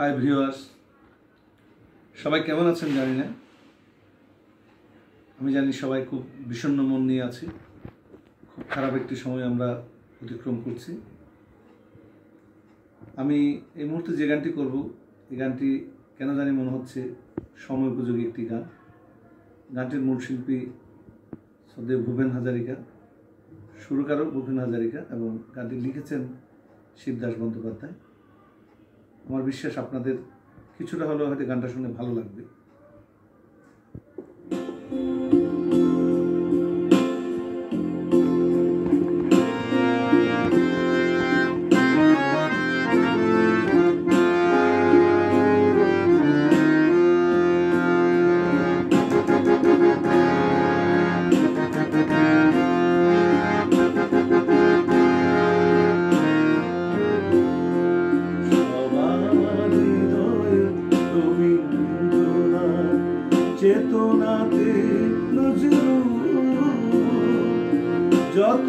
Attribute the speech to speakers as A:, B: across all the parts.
A: Hi viewers সবাই কেমন আছেন জানি না। আমি জানি সবাই খুব বিষণ্ণ মন নিয়ে আছি। খুব খারাপ একটি সময় আমরা অতিক্রম করছি। আমি এই মুহূর্তে যে গানটি করব, এই গানটি কেন জানি মনে হচ্ছে সময় উপযোগী একটি গান। গানটির মূল শিল্পী সদেব ভূপেন হাজারিকা, সুরকারও ভূপেন হাজারিকা এবং গানটি লিখেছেন শিবদাস বন্দ্যোপাধ্যায়। আমার বিশ্বাস আপনাদের কিছুটা হলেও হয়তো গানটা শুনে ভালো লাগবে। চেতনাতে নজরু যত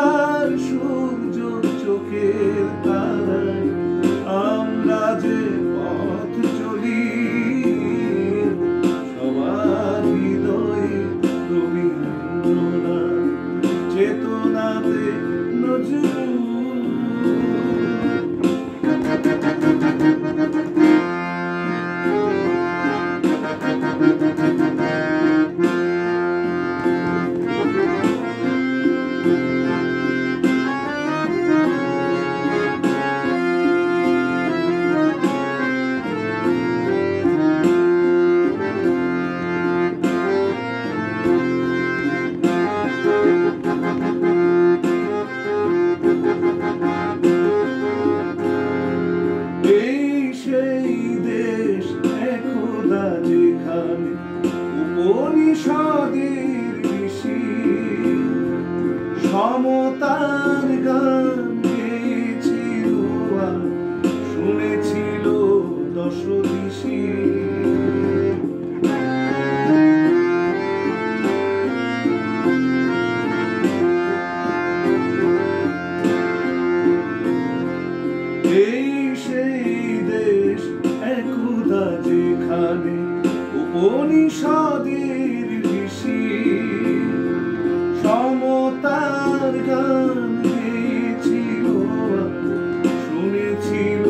A: শুনেছিল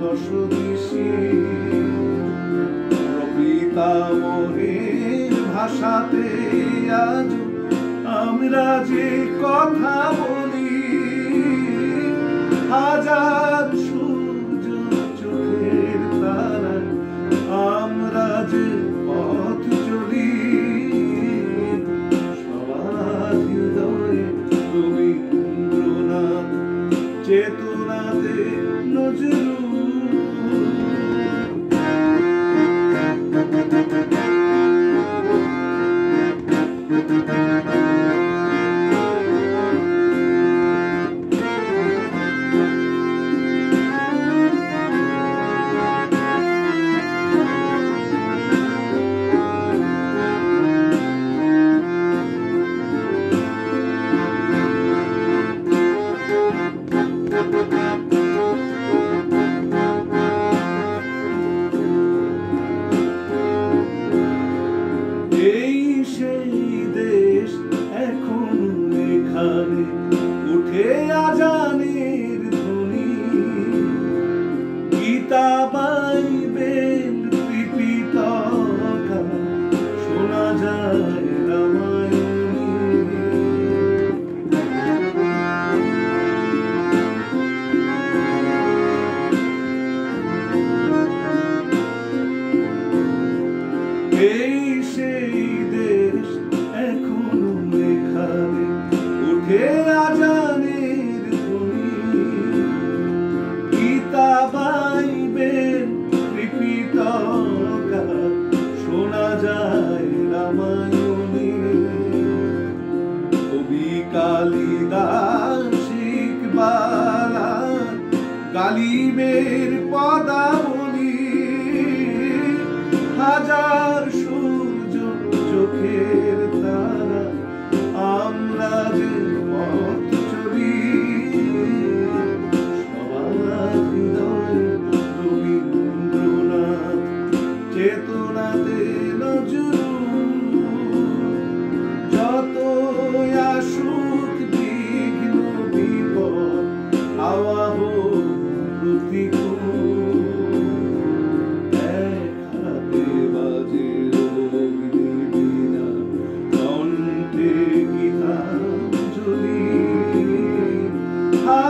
A: দশ ঋষি প্রপিতামহের ভাষাতে আজ আমরা যে কথা বলি mânhuni কবি কালিমের পদাবলী হাজার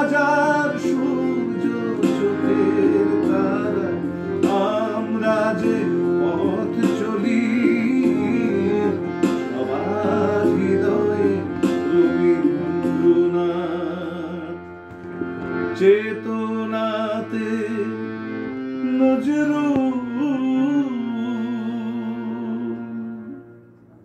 A: হাজার আমরা যে পথ চলি আমার হৃদয়ে রবীন্দ্রনাথ।